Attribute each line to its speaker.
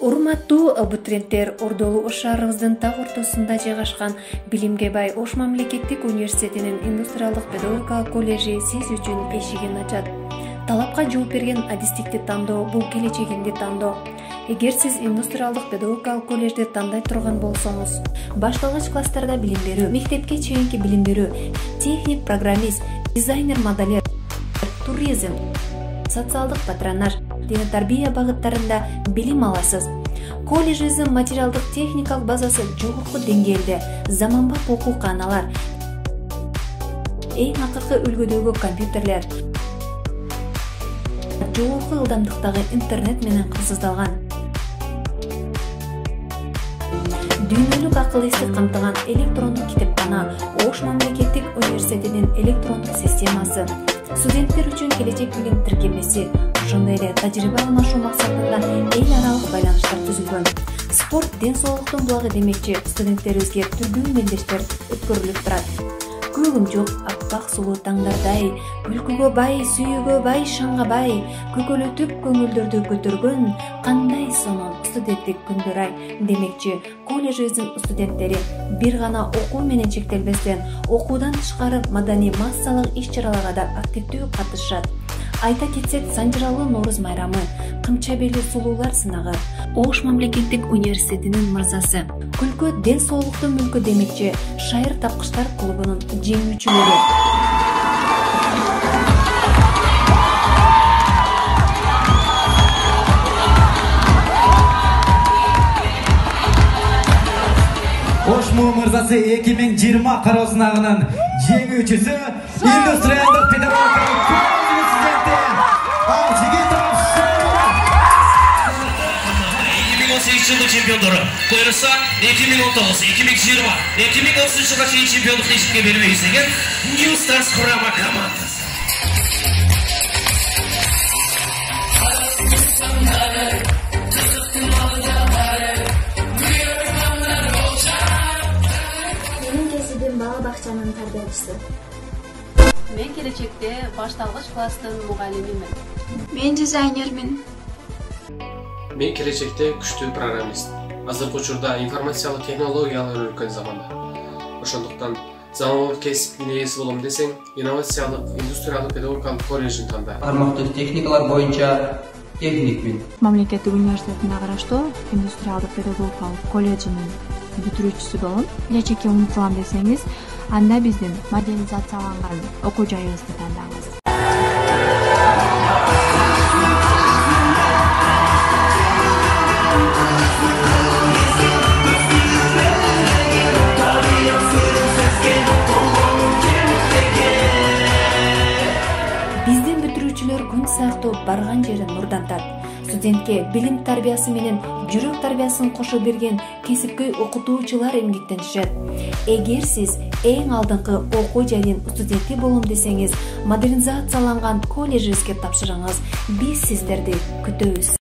Speaker 1: урматтуу абитуриенттер ордолу ош шаарыбыздын так ортосунда жайгашкан билимге бай ош мамлекеттик университетинин индустриалдык педагогикалык колледжи сиз үчүн эшигин ачат. Талапка жооп берген адистикти тандоо бул келечегиңди тандоо. Эгер сиз индустриалдык педагогикалык колледжди тандай турган болсоңуз башталгыч класстарда билим берүү мектепке чейинки билим берүү техник программист дизайнер моделер туризм социалдык патронаж дене тарбия багыттарында билим аласыз. Колледжибиздин материалдык техникалык базасы жогорку деңгээлде заманбап окуу кааналар эң акыркы үлгүдөгү компьютерлер. Жогорку ылдамдыктагы интернет менен камсыздалган дүйнөлүк акыл эсти камтыган электрондук китепкана ош мамлекеттик университетинин электрондук системасы. Студенттер үчүн келечек билим тиркемеси ошондой эле тажрыйба алмашуу максатында эл аралык байланыштар түзүлгөн. Спорт ден соолуктун булагы демекчи студенттерибизге түрдүү мелдештер өткөрүлүп турат. Күбөгүм жок аппак сулуу таңдардай күлкүгө бай сүйүүгө бай шаңга бай көкөлөтүп көңүлдөрдү көтөргөн кандай сонун студенттик күндөр ай демекчи колледжибиздин студенттери бир гана окуу менен чектелбестен окуудан тышкары маданий массалык иш чараларга да активдүү катышышат айта кетсек санжыралуу нооруз майрамы кымча бели сулуулар сынагы ош мамлекеттик университетинин мырзасы. Күлкү ден соолуктун мүлкү демекчи шайыр тапкычтар клубунун жеңүүчүлөрү.
Speaker 2: Ош муун мырзасы эки миң жыйырма кароо сынагынын жеңүүчүсү индустриалдык
Speaker 3: педагогика 2008 yıllık şampiyonları. Koyarsa 2019, 2020, 2030 yılda şey şampiyonluk değişikliğe verilmeyi isteyen New Stars kurama komandası.
Speaker 1: Benim kesibim bala bahçanın terbiyecisi.
Speaker 4: Men gelecekte başlangıç klassının muğallimimin.
Speaker 5: Men dizaynermin.
Speaker 6: Мен келечекте күчтүү программист азыркы учурда информациялык технологиялар өнүккөн заманда. Ошондуктан заманбап кесиптин ээси болом десең инновациялык индустриалдык педагогикалык колледжин танда
Speaker 7: тармактык техникалар боюнча техникмин
Speaker 8: мамлекеттик университетине караштуу индустриалдык педагогикалык колледжинин бүтүрүүчүсү болом. Келечекке умтулам десеңиз анда биздин модернизацияланган окуу жайыбызды тандаңыз
Speaker 1: күн сыяктуу барган жерин нурдантат студентке билим тарбиясы менен жүрөк тарбиясын кошо берген кесипкөй окутуучулар эмгектенишет эгер сиз эң алдыңкы окуу жайдын студенти болом десеңиз модернизацияланган колледжибизге тапшырыңыз биз сиздерди күтөбүз